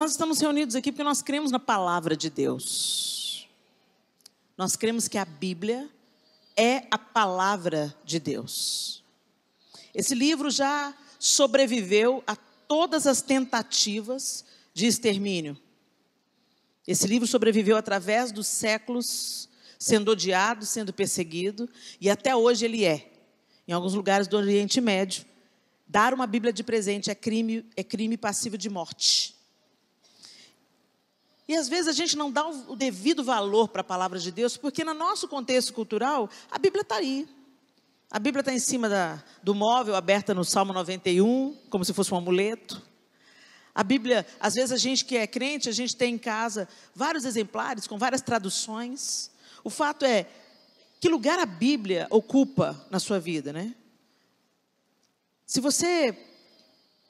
Nós estamos reunidos aqui porque nós cremos na palavra de Deus. Nós cremos que a Bíblia é a palavra de Deus. Esse livro já sobreviveu a todas as tentativas de extermínio. Esse livro sobreviveu através dos séculos, sendo odiado, sendo perseguido, e até hoje ele é. Em alguns lugares do Oriente Médio, dar uma Bíblia de presente é crime, é crime passivo de morte. E às vezes a gente não dá o devido valor para a palavra de Deus, porque no nosso contexto cultural, a Bíblia está aí. A Bíblia está em cima da, do móvel, aberta no Salmo 91, como se fosse um amuleto. A Bíblia, às vezes a gente que é crente, a gente tem em casa vários exemplares com várias traduções. O fato é, que lugar a Bíblia ocupa na sua vida, né? Se você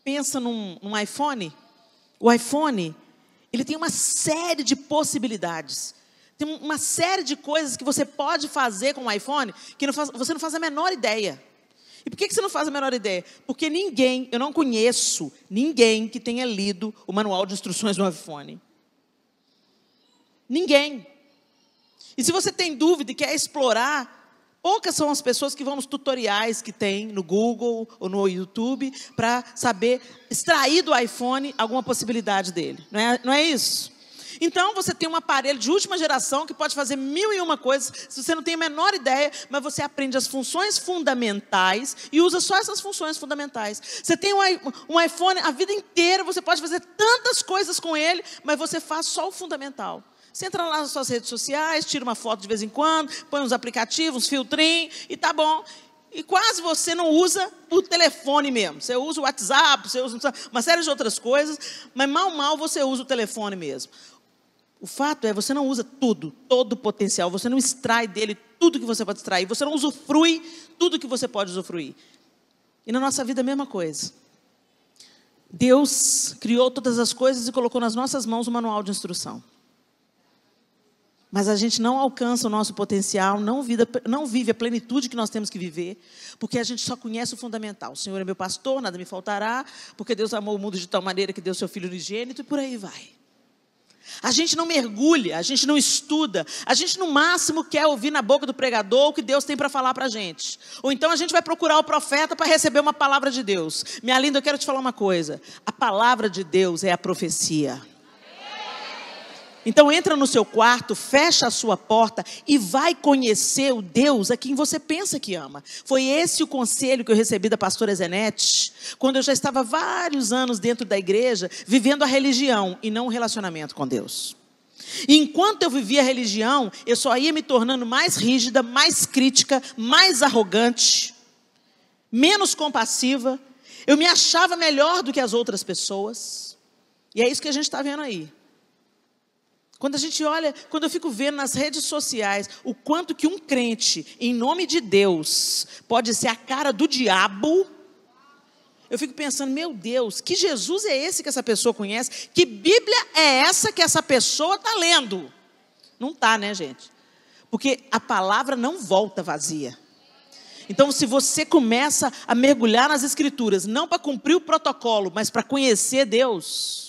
pensa num, num iPhone, o iPhone ele tem uma série de possibilidades. Tem uma série de coisas que você pode fazer com o iPhone que não faz, você não faz a menor ideia. E por que você não faz a menor ideia? Porque ninguém, eu não conheço ninguém que tenha lido o manual de instruções do iPhone. Ninguém. E se você tem dúvida e quer explorar, Poucas são as pessoas que vão nos tutoriais que tem no Google ou no YouTube para saber extrair do iPhone alguma possibilidade dele. Não é, não é isso? Então você tem um aparelho de última geração que pode fazer mil e uma coisas, se você não tem a menor ideia, mas você aprende as funções fundamentais e usa só essas funções fundamentais. Você tem um iPhone a vida inteira, você pode fazer tantas coisas com ele, mas você faz só o fundamental. Você entra lá nas suas redes sociais, tira uma foto de vez em quando, põe uns aplicativos, uns filtrinhos e tá bom. E quase você não usa o telefone mesmo. Você usa o WhatsApp, você usa uma série de outras coisas, mas mal, mal você usa o telefone mesmo. O fato é, você não usa tudo, todo o potencial, você não extrai dele tudo que você pode extrair, você não usufrui tudo que você pode usufruir. E na nossa vida a mesma coisa. Deus criou todas as coisas e colocou nas nossas mãos o manual de instrução. Mas a gente não alcança o nosso potencial, não, vida, não vive a plenitude que nós temos que viver, porque a gente só conhece o fundamental. O Senhor é meu pastor, nada me faltará, porque Deus amou o mundo de tal maneira que deu seu Filho unigênito, e por aí vai. A gente não mergulha, a gente não estuda, a gente no máximo quer ouvir na boca do pregador o que Deus tem para falar para a gente. Ou então a gente vai procurar o profeta para receber uma palavra de Deus. Minha linda, eu quero te falar uma coisa: a palavra de Deus é a profecia. Então entra no seu quarto, fecha a sua porta e vai conhecer o Deus a quem você pensa que ama. Foi esse o conselho que eu recebi da pastora Zenete, quando eu já estava vários anos dentro da igreja, vivendo a religião e não o relacionamento com Deus. Enquanto eu vivia a religião, eu só ia me tornando mais rígida, mais crítica, mais arrogante, menos compassiva. Eu me achava melhor do que as outras pessoas. E é isso que a gente está vendo aí. Quando a gente olha, quando eu fico vendo nas redes sociais o quanto que um crente, em nome de Deus, pode ser a cara do diabo, eu fico pensando, meu Deus, que Jesus é esse que essa pessoa conhece? Que Bíblia é essa que essa pessoa está lendo? Não está, né, gente? Porque a palavra não volta vazia. Então, se você começa a mergulhar nas Escrituras, não para cumprir o protocolo, mas para conhecer Deus,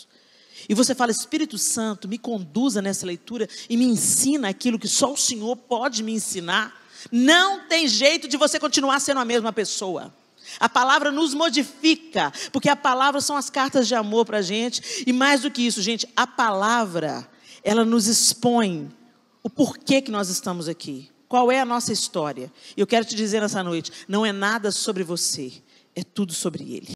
e você fala, Espírito Santo, me conduza nessa leitura e me ensina aquilo que só o Senhor pode me ensinar. Não tem jeito de você continuar sendo a mesma pessoa. A palavra nos modifica, porque a palavra são as cartas de amor para a gente. E mais do que isso, gente, a palavra, ela nos expõe o porquê que nós estamos aqui. Qual é a nossa história? E eu quero te dizer nessa noite: não é nada sobre você, é tudo sobre Ele.